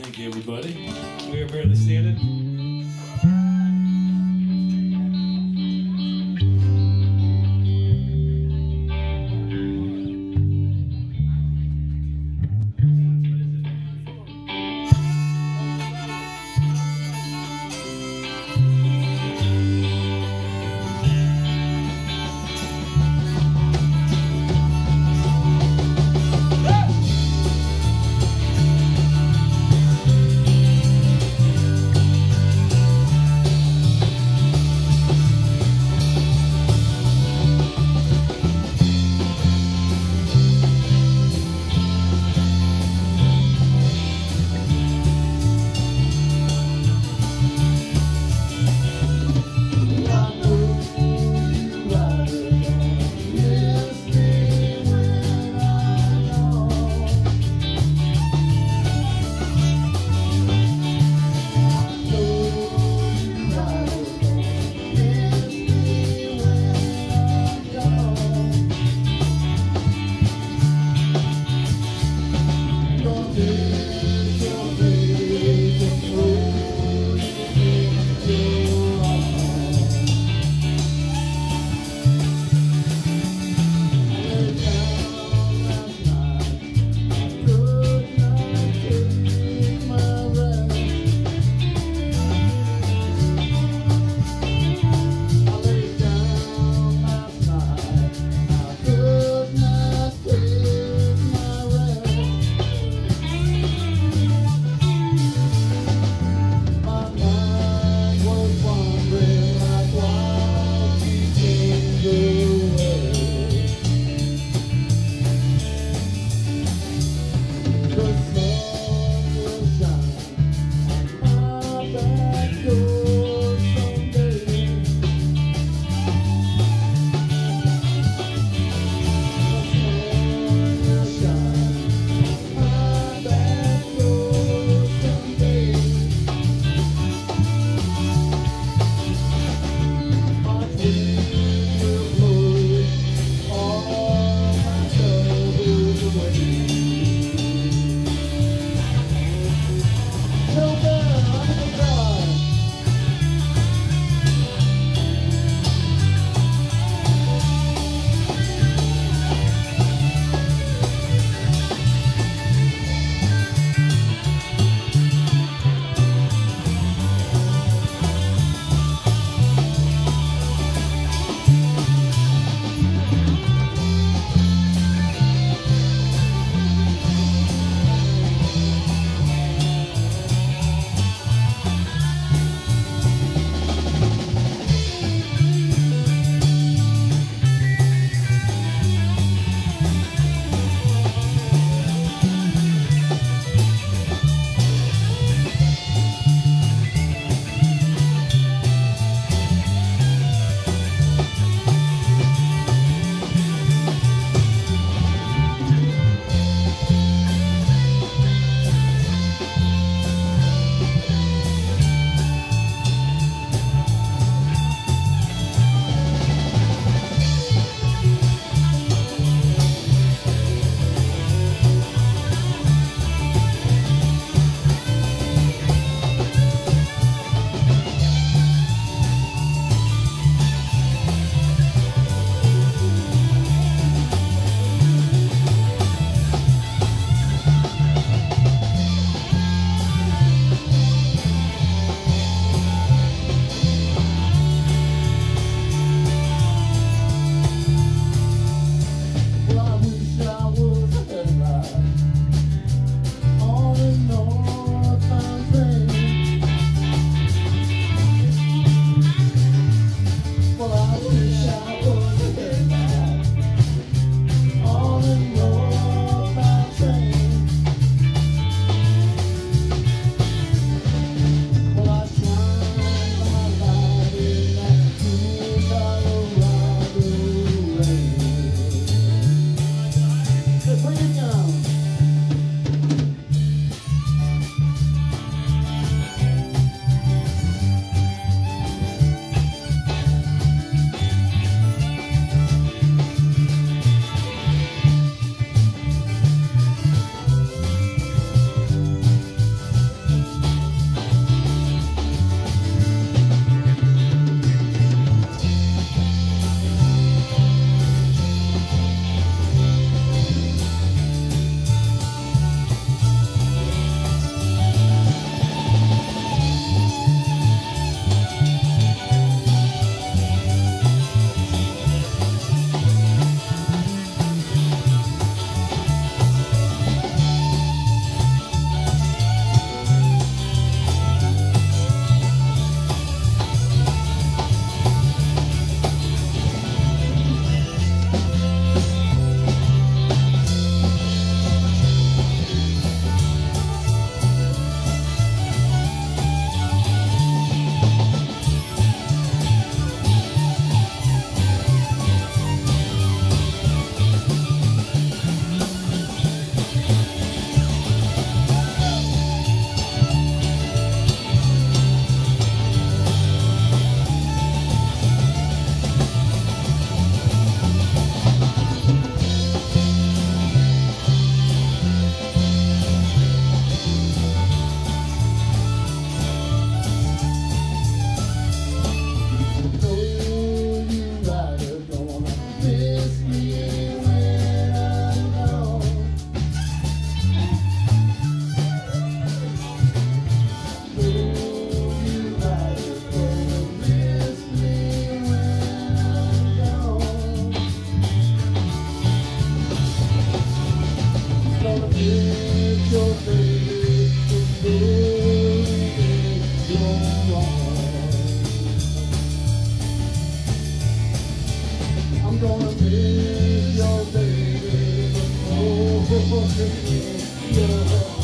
Thank you, everybody. We are barely standing. gonna make your baby. Oh, yeah.